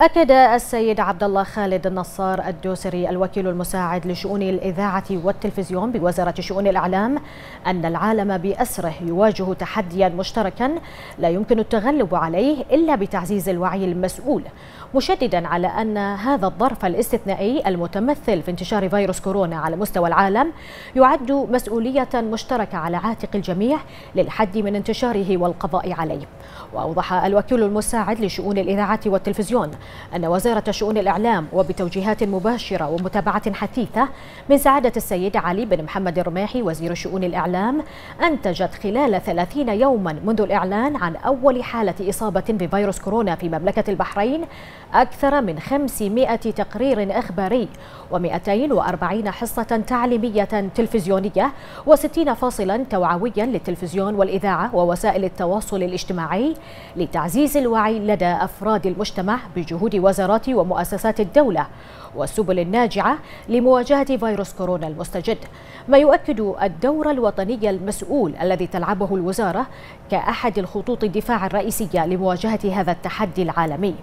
أكد السيد عبد الله خالد النصار الدوسري الوكيل المساعد لشؤون الإذاعة والتلفزيون بوزارة شؤون الإعلام أن العالم بأسره يواجه تحديا مشتركا لا يمكن التغلب عليه إلا بتعزيز الوعي المسؤول مشددا على أن هذا الظرف الاستثنائي المتمثل في انتشار فيروس كورونا على مستوى العالم يعد مسؤولية مشتركة على عاتق الجميع للحد من انتشاره والقضاء عليه. وأوضح الوكيل المساعد لشؤون الإذاعة والتلفزيون أن وزارة شؤون الإعلام وبتوجيهات مباشرة ومتابعة حثيثة من سعادة السيد علي بن محمد الرماحي وزير شؤون الإعلام أنتجت خلال 30 يوما منذ الإعلان عن أول حالة إصابة بفيروس كورونا في مملكة البحرين أكثر من 500 تقرير إخباري و240 حصة تعليمية تلفزيونية و60 فاصلا توعويا للتلفزيون والإذاعة ووسائل التواصل الاجتماعي لتعزيز الوعي لدى أفراد المجتمع بجهود وزارات ومؤسسات الدولة والسبل الناجعة لمواجهة فيروس كورونا المستجد. ما يؤكد الدور الوطني المسؤول الذي تلعبه الوزارة كأحد الخطوط الدفاع الرئيسية لمواجهة هذا التحدي العالمي.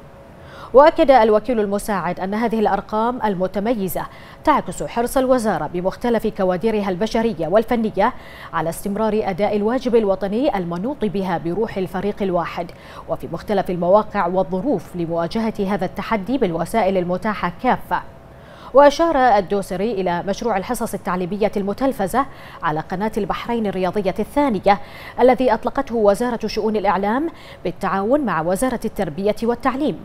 وأكد الوكيل المساعد أن هذه الأرقام المتميزة تعكس حرص الوزارة بمختلف كوادرها البشرية والفنية على استمرار أداء الواجب الوطني المنوط بها بروح الفريق الواحد وفي مختلف المواقع والظروف لمواجهة هذا التحدي بالوسائل المتاحة كافة. وأشار الدوسري إلى مشروع الحصص التعليمية المتلفزة على قناة البحرين الرياضية الثانية الذي أطلقته وزارة شؤون الإعلام بالتعاون مع وزارة التربية والتعليم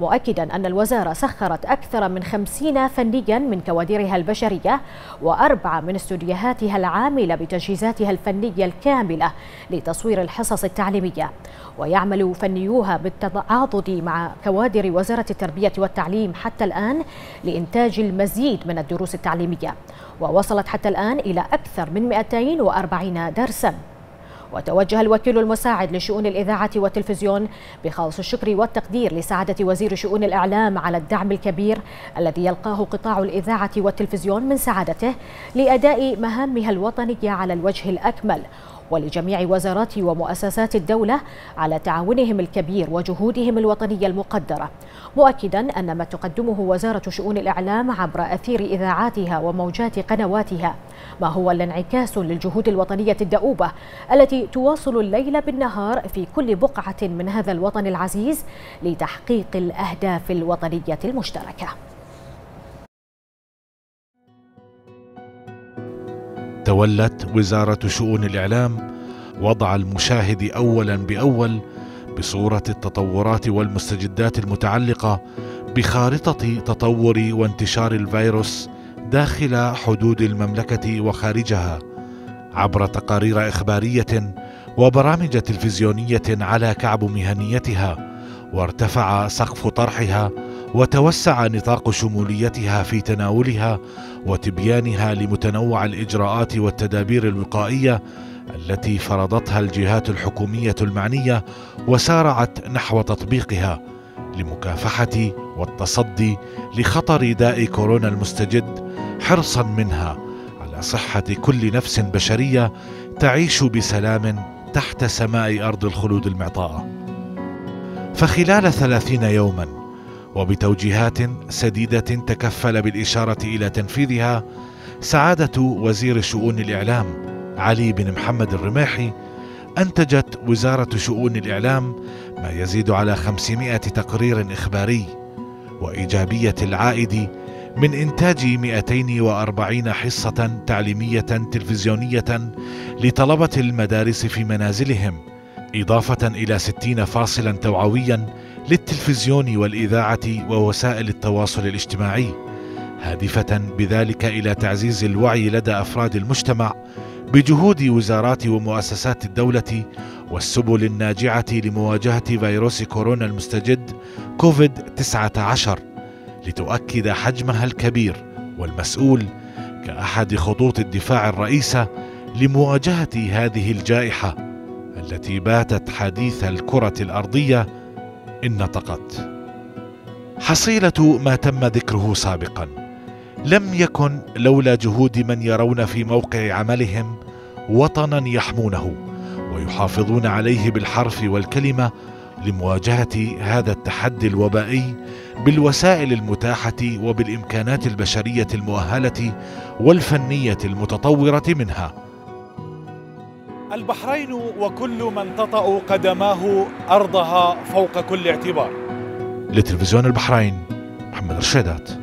مؤكدا أن الوزارة سخرت أكثر من خمسين فنيا من كوادرها البشرية وأربعة من استوديوهاتها العاملة بتجهيزاتها الفنية الكاملة لتصوير الحصص التعليمية. ويعمل فنيوها بالتعاضد مع كوادر وزارة التربية والتعليم حتى الآن لإنتاج المزيد من الدروس التعليمية. ووصلت حتى الآن إلى أكثر من 240 درساً. وتوجه الوكيل المساعد لشؤون الإذاعة والتلفزيون بخالص الشكر والتقدير لسعادة وزير شؤون الإعلام على الدعم الكبير الذي يلقاه قطاع الإذاعة والتلفزيون من سعادته لأداء مهامها الوطنية على الوجه الأكمل. ولجميع وزارات ومؤسسات الدولة على تعاونهم الكبير وجهودهم الوطنية المقدرة. مؤكدا أن ما تقدمه وزارة شؤون الإعلام عبر أثير إذاعاتها وموجات قنواتها ما هو الانعكاس للجهود الوطنية الدؤوبة التي تواصل الليل بالنهار في كل بقعة من هذا الوطن العزيز لتحقيق الأهداف الوطنية المشتركة. تولت وزارة شؤون الإعلام وضع المشاهد أولا بأول بصورة التطورات والمستجدات المتعلقة بخارطة تطور وانتشار الفيروس داخل حدود المملكة وخارجها. عبر تقارير إخبارية وبرامج تلفزيونية على كعب مهنيتها وارتفع سقف طرحها وتوسع نطاق شموليتها في تناولها وتبيانها لمتنوع الإجراءات والتدابير الوقائية التي فرضتها الجهات الحكومية المعنية وسارعت نحو تطبيقها لمكافحة والتصدي لخطر داء كورونا المستجد حرصا منها على صحة كل نفس بشرية تعيش بسلام تحت سماء أرض الخلود المعطاءة. فخلال ثلاثين يوما وبتوجيهات سديدة تكفل بالإشارة إلى تنفيذها سعادة وزير شؤون الإعلام علي بن محمد الرماحي أنتجت وزارة شؤون الإعلام ما يزيد على 500 تقرير إخباري وإيجابية العائد من إنتاج 240 حصة تعليمية تلفزيونية لطلبة المدارس في منازلهم إضافة إلى 60 فاصلا توعويا للتلفزيون والإذاعة ووسائل التواصل الاجتماعي هادفة بذلك إلى تعزيز الوعي لدى أفراد المجتمع بجهود وزارات ومؤسسات الدولة والسبل الناجعة لمواجهة فيروس كورونا المستجد كوفيد 19 لتؤكد حجمها الكبير والمسؤول كأحد خطوط الدفاع الرئيسة لمواجهة هذه الجائحة التي باتت حديث الكرة الأرضية إن نطقت حصيلة ما تم ذكره سابقا. لم يكن لولا جهود من يرون في موقع عملهم وطنا يحمونه ويحافظون عليه بالحرف والكلمة لمواجهة هذا التحدي الوبائي بالوسائل المتاحة وبالإمكانات البشرية المؤهلة والفنية المتطورة منها. البحرين وكل من تطأ قدماه أرضها فوق كل اعتبار. لتلفزيون البحرين محمد رشيدات.